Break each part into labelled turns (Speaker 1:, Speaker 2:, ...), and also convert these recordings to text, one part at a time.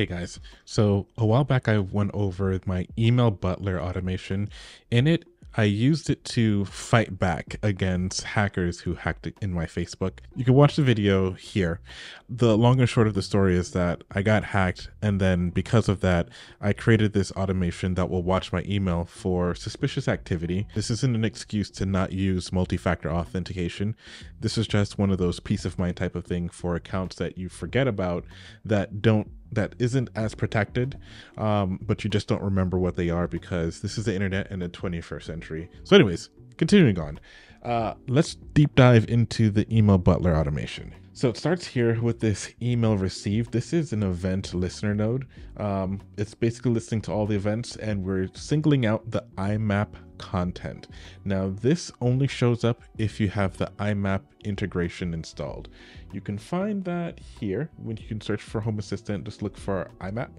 Speaker 1: Hey guys, so a while back I went over my email butler automation. In it, I used it to fight back against hackers who hacked in my Facebook. You can watch the video here. The long and short of the story is that I got hacked, and then because of that, I created this automation that will watch my email for suspicious activity. This isn't an excuse to not use multi factor authentication. This is just one of those peace of mind type of thing for accounts that you forget about that don't that isn't as protected, um, but you just don't remember what they are because this is the internet in the 21st century. So, anyways, continuing on, uh, let's deep dive into the email butler automation. So it starts here with this email received. This is an event listener node. Um, it's basically listening to all the events, and we're singling out the IMAP content. Now, this only shows up if you have the IMAP integration installed. You can find that here when you can search for Home Assistant, just look for IMAP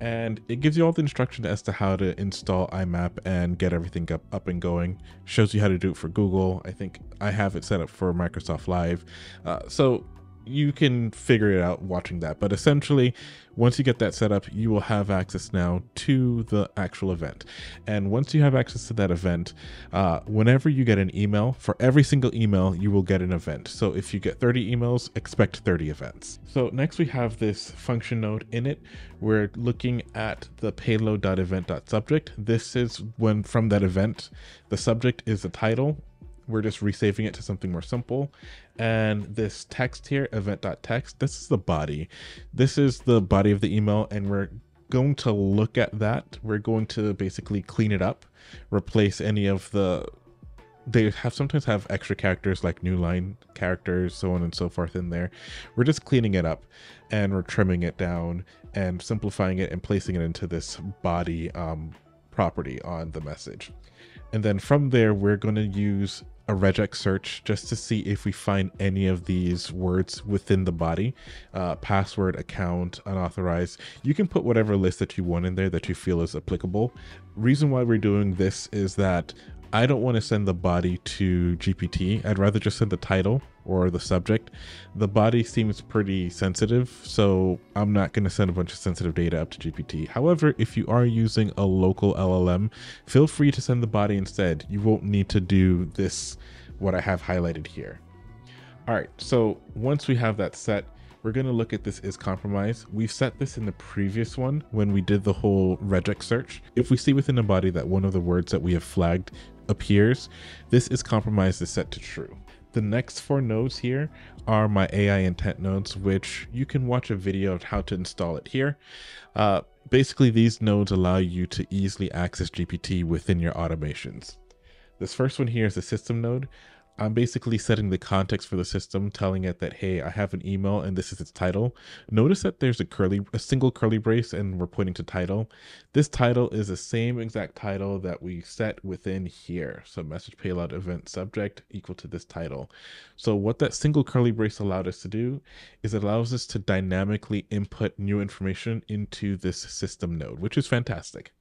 Speaker 1: and it gives you all the instruction as to how to install IMAP and get everything up, up and going. Shows you how to do it for Google. I think I have it set up for Microsoft Live. Uh, so you can figure it out watching that. But essentially, once you get that set up, you will have access now to the actual event. And once you have access to that event, uh, whenever you get an email, for every single email, you will get an event. So if you get 30 emails, expect 30 events. So next we have this function node in it. We're looking at the payload.event.subject. This is when from that event, the subject is the title we're just resaving it to something more simple. And this text here, event.text, this is the body. This is the body of the email, and we're going to look at that. We're going to basically clean it up, replace any of the they have sometimes have extra characters like new line characters, so on and so forth in there. We're just cleaning it up and we're trimming it down and simplifying it and placing it into this body um, property on the message. And then from there, we're going to use a regex search just to see if we find any of these words within the body. Uh, password account unauthorized. You can put whatever list that you want in there that you feel is applicable. Reason why we're doing this is that I don't want to send the body to GPT. I'd rather just send the title or the subject. The body seems pretty sensitive, so I'm not going to send a bunch of sensitive data up to GPT. However, if you are using a local LLM, feel free to send the body instead. You won't need to do this, what I have highlighted here. All right, so once we have that set, we're going to look at this is compromised. We've set this in the previous one when we did the whole regex search. If we see within a body that one of the words that we have flagged appears, this is compromised is set to true. The next four nodes here are my AI intent nodes, which you can watch a video of how to install it here. Uh, basically, these nodes allow you to easily access GPT within your automations. This first one here is a system node. I'm basically setting the context for the system, telling it that, hey, I have an email and this is its title. Notice that there's a curly, a single curly brace and we're pointing to title. This title is the same exact title that we set within here. So message payload event subject equal to this title. So what that single curly brace allowed us to do is it allows us to dynamically input new information into this system node, which is fantastic.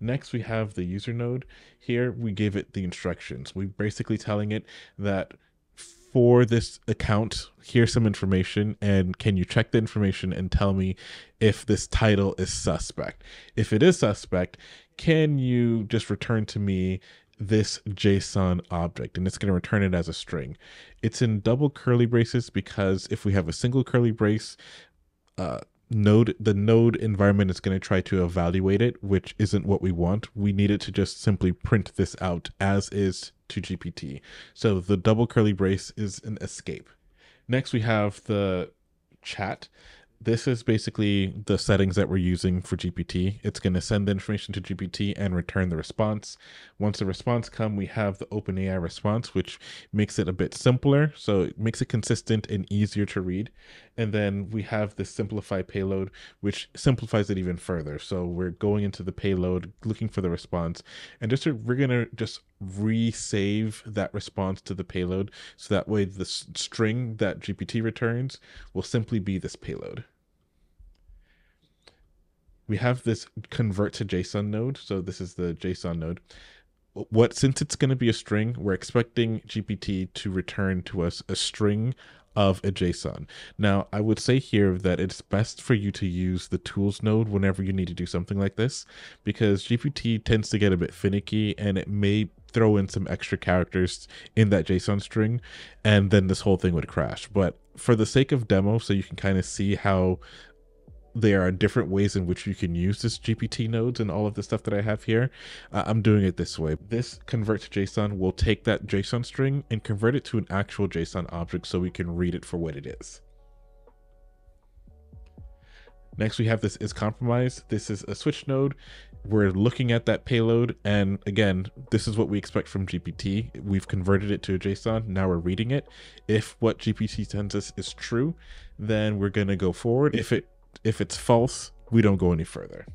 Speaker 1: Next, we have the user node. Here, we gave it the instructions. We're basically telling it that for this account, here's some information, and can you check the information and tell me if this title is suspect? If it is suspect, can you just return to me this JSON object and it's going to return it as a string. It's in double curly braces because if we have a single curly brace, uh, node the node environment is going to try to evaluate it which isn't what we want. We need it to just simply print this out as is to gpt so the double curly brace is an escape. Next we have the chat this is basically the settings that we're using for GPT. It's going to send the information to GPT and return the response. Once the response come, we have the OpenAI response, which makes it a bit simpler. So it makes it consistent and easier to read. And then we have the simplify payload, which simplifies it even further. So we're going into the payload, looking for the response, and just we're going to just resave that response to the payload. So that way the string that GPT returns will simply be this payload we have this convert to JSON node. So this is the JSON node. what since it's going to be a string, we're expecting GPT to return to us a string of a JSON. Now, I would say here that it's best for you to use the tools node whenever you need to do something like this because GPT tends to get a bit finicky and it may throw in some extra characters in that JSON string and then this whole thing would crash. But for the sake of demo, so you can kind of see how there are different ways in which you can use this GPT nodes and all of the stuff that I have here. Uh, I'm doing it this way. This convert to JSON will take that JSON string and convert it to an actual JSON object so we can read it for what it is. Next, we have this is compromised. This is a switch node. We're looking at that payload. And again, this is what we expect from GPT. We've converted it to a JSON. Now we're reading it. If what GPT sends us is true, then we're going to go forward. If it if it's false, we don't go any further.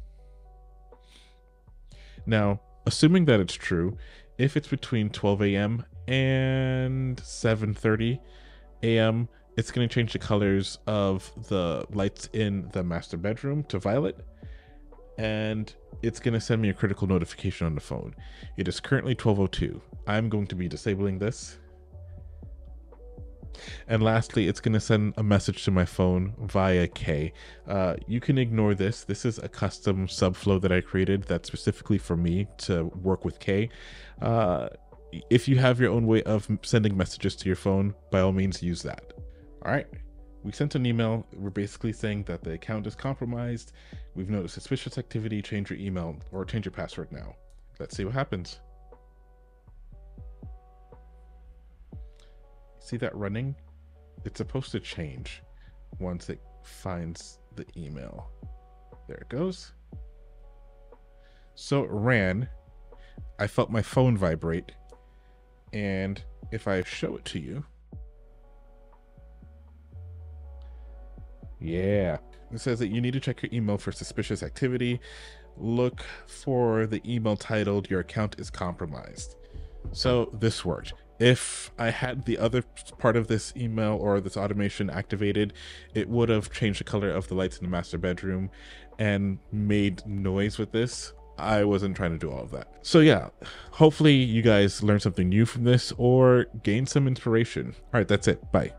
Speaker 1: Now, assuming that it's true, if it's between 12 a.m. and 7:30 a.m., it's going to change the colors of the lights in the master bedroom to violet and it's going to send me a critical notification on the phone. It is currently 12:02. I'm going to be disabling this and lastly, it's going to send a message to my phone via K. Uh, you can ignore this. This is a custom subflow that I created that's specifically for me to work with K. Uh, if you have your own way of sending messages to your phone, by all means use that. All right. We sent an email. We're basically saying that the account is compromised. We've noticed suspicious activity. Change your email or change your password now. Let's see what happens. See that running? It's supposed to change once it finds the email. There it goes. So it ran. I felt my phone vibrate. And if I show it to you, yeah, it says that you need to check your email for suspicious activity. Look for the email titled Your account is compromised. So this worked if I had the other part of this email or this automation activated, it would have changed the color of the lights in the master bedroom and made noise with this. I wasn't trying to do all of that. So yeah, hopefully you guys learned something new from this or gained some inspiration. All right, that's it. Bye.